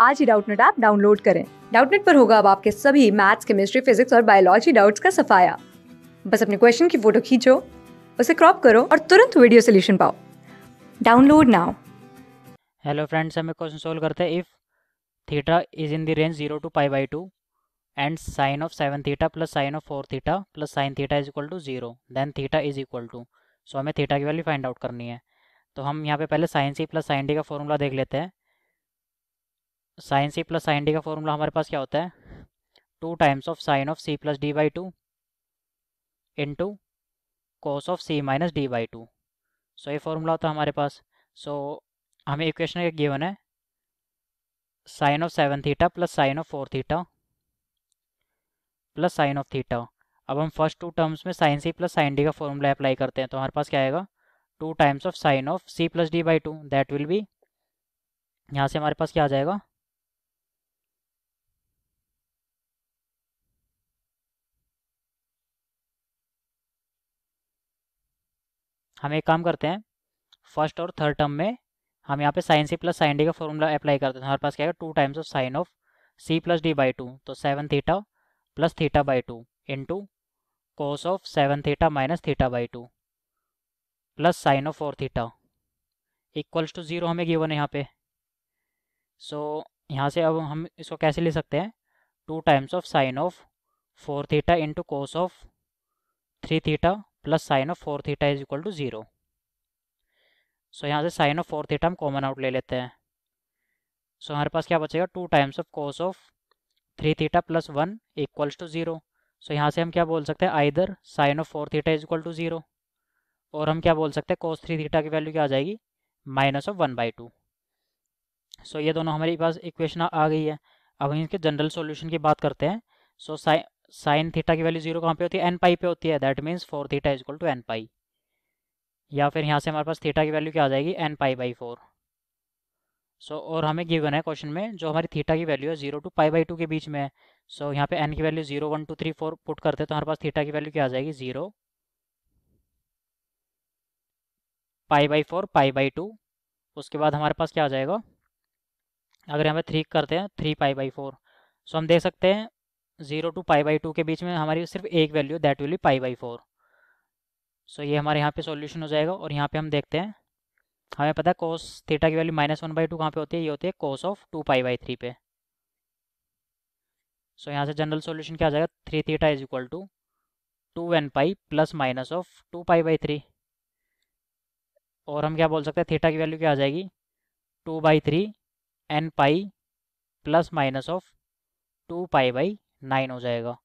आज ही Doubtnut app download करें। डाउटनेट पर होगा अब आपके सभी मैथ्स, केमिस्ट्री, फिजिक्स और बायोलॉजी डाउट्स का सफाया। बस अपने क्वेश्चन की फ़ोटो खींचो, उसे क्रॉप करो और तुरंत वीडियो सोल्यूशन पाओ। Download now. हेलो फ्रेंड्स हमें क्वेश्चन सोल्व करते हैं। If theta is in the range zero to pi by two and sine of seven theta plus sine of four theta plus sine theta is equal to zero then theta is equal to so हमें theta की value find out करनी है। तो हम यहाँ पे पहले sine C plus sine D का फॉर्मूला देख लेते हैं। Sine C plus sine D का फॉर्मूला हमारे पास क्या होता है? Two times of sine of C plus D by two into cos of C minus D by two. So ये फॉर्मूला होता है हमारे पास। सो so, हमें इक्वेशन एक गिवन है। Sine of seven theta plus sine of four theta plus sine of theta. अब हम फ़र्स्ट टू टर्म्स में sine C plus sine D का फॉर्मूला अप्लाई करते हैं तो हमारे पास क्या आएगा? Two times of sine of C plus D by two that will be यहाँ से हमारे पास क्या आ जाएगा? हम एक काम करते हैं फ़र्स्ट और थर्ड टर्म में हम यहाँ पे sine C plus sine D का फॉर्मूला अप्लाई करते हैं। हमारे पास क्या है? Two times of sine of C plus D by two तो seven theta plus theta by two into cos of seven theta minus theta by two plus sine of four theta equals to zero हमें given है यहाँ पे। So so, यहाँ से अब हम इसको कैसे ले सकते हैं? Two times of sine of four theta into cos of three theta plus sine of four theta is equal to zero. So यहाँ से साइन ऑफ़ फोर थीटा हम कॉमन आउट ले लेते हैं। सो so, हमारे पास क्या बचेगा? Two times of cos of three theta plus one equals to zero. So यहाँ से हम क्या बोल सकते हैं? Either sine of four theta is equal to zero. और हम क्या बोल सकते हैं? कोस थ्री थीटा की वैल्यू क्या आ जाएगी? Minus of one by two. So ये दोनों हमारे पास इक्वेशन आ गई है। अब हम इसके जनरल सॉल्यूशन की बात करते हैं। सो so, साइन थीटा की वैल्यू ज़ीरो कहाँ पे होती है? एन पाई पे होती है। That means four theta is equal to n pi या फिर यहाँ से हमारे पास थीटा की वैल्यू क्या आ जाएगी? N pi by four so और हमें गिवन है क्वेश्चन में जो हमारी थीटा की वैल्यू है zero to pi by two के बीच में है। सो so, यहाँ पे एन की value zero one two three four put करते तो हमारे पास थीटा की वैल्यू क्या आ जाएगी? Zero pi by four pi by two उसके बाद हमारे पास क्या आ जाएगा? अगर पे थ्री करते हैं three pi by four so हम देख सकते हैं zero to pi by two के बीच में हमारी सिर्फ़ एक value that will be pi by four. So ये हमारे यहाँ पे सॉल्यूशन हो जाएगा और यहाँ पे हम देखते हैं। हमें पता है कोस थीटा की value minus one by two कहाँ पे होती है? ये होती है cos of two pi by three पे। सो so, यहाँ से जनरल सॉल्यूशन क्या आ जाएगा? Three theta is equal to two n pi plus minus of two pi by three और हम क्या बोल सकते हैं? थीटा की वैल्यू क्या आ जाएगी? Two by three n pi plus minus of two pi by nine हो जाएगा।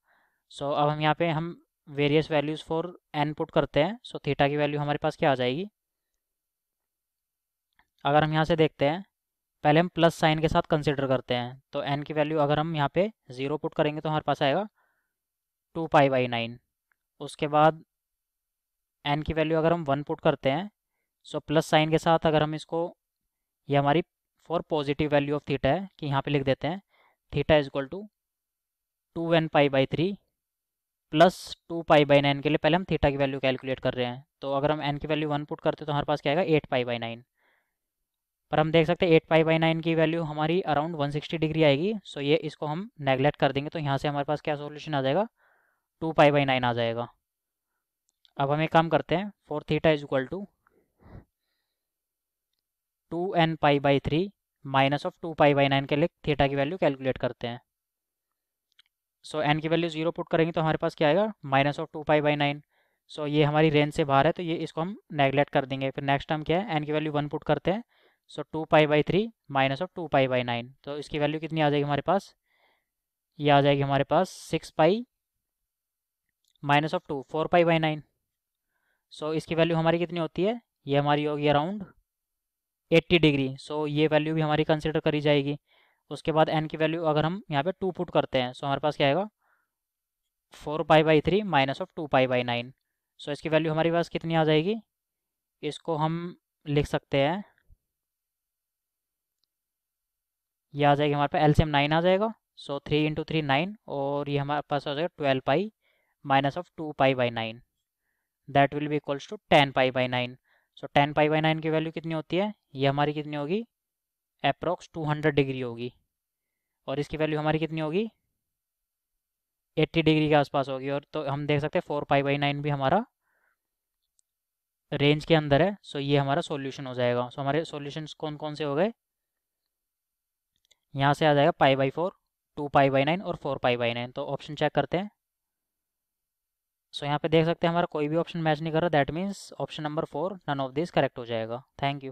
सो so, अब हम यहाँ पे हम various values for n put करते हैं। सो so, थीटा की वैल्यू हमारे पास क्या आ जाएगी? अगर हम यहाँ से देखते हैं पहले हम प्लस साइन के साथ कंसिडर करते हैं। तो एन की वैल्यू अगर हम यहाँ पे ज़ीरो पुट करेंगे तो हमारे पास आएगा टू पाई बाई नाइन उसके बाद एन की वैल्यू अगर हम वन पुट करते हैं सो प्लस साइन के साथ अगर हम इसको ये हमारी for positive value of theta है कि यहाँ पे लिख देते हैं। Theta is equal to two n pi by three plus two pi by nine के लिए पहले हम थीटा की वैल्यू कैलकुलेट कर रहे हैं। तो अगर हम एन की वैल्यू वन पुट करते हैं तो हमारे पास क्या आएगा? Eight pi by nine. पर हम देख सकते हैं एट पाई बाई नाइन की वैल्यू हमारी अराउंड वन सिक्सटी डिग्री आएगी। सो ये इसको हम नेगलेक्ट कर देंगे तो यहाँ से हमारे पास क्या सोल्यूशन आ जाएगा? टू पाई बाई नाइन आ जाएगा। अब हम एक काम करते हैं, four theta is equal to two n pi by three minus of two pi by nine के लिए थीटा की वैल्यू कैलकुलेट करते हैं। सो एन की वैल्यू ज़ीरो पुट करेंगे तो हमारे पास क्या आएगा? Minus of two pi by nine so ये हमारी रेंज से बाहर है तो ये इसको हम नेगलेक्ट कर देंगे। फिर नेक्स्ट टाइम क्या है? एन की वैल्यू वन पुट करते हैं। So two pi by three minus of two pi by nine तो इसकी वैल्यू कितनी आ जाएगी हमारे पास? ये आ जाएगी हमारे पास six pi minus of two four pi by nine so इसकी वैल्यू हमारी कितनी होती है? ये हमारी होगी अराउंड एट्टी डिग्री सो ये वैल्यू भी हमारी कंसिडर करी जाएगी। उसके बाद एन की वैल्यू अगर हम यहाँ पे टू पुट करते हैं सो हमारे पास क्या आएगा? Four pi by three minus of two pi by nine so इसकी वैल्यू हमारे पास कितनी आ जाएगी? इसको हम लिख सकते हैं। ये आ जाएगी हमारे पास एल एलसीएम नाइन आ जाएगा। So three into three nine और ये हमारे पास आ जाएगा twelve pi minus of two pi by nine that will be equals to ten pi by nine so ten pi by nine की वैल्यू कितनी होती है? ये हमारी कितनी होगी? अप्रोक्स टू हंड्रेड डिग्री होगी। और इसकी वैल्यू हमारी कितनी होगी? एट्टी डिग्री के आसपास होगी। और तो हम देख सकते हैं फोर पाई बाई नाइन भी हमारा रेंज के अंदर है, सो ये हमारा सॉल्यूशन हो जाएगा। सो हमारे सॉल्यूशंस कौन कौन से हो गए? यहाँ से आ जाएगा pi by four, two pi by nine और फोर पाई बाई नाइन। तो ऑप्शन चेक करते हैं। सो यहाँ पे देख सकते हैं हमारा कोई भी ऑप्शन मैच नहीं कर रहा। That means option number four none of this correct हो जाएगा। Thank you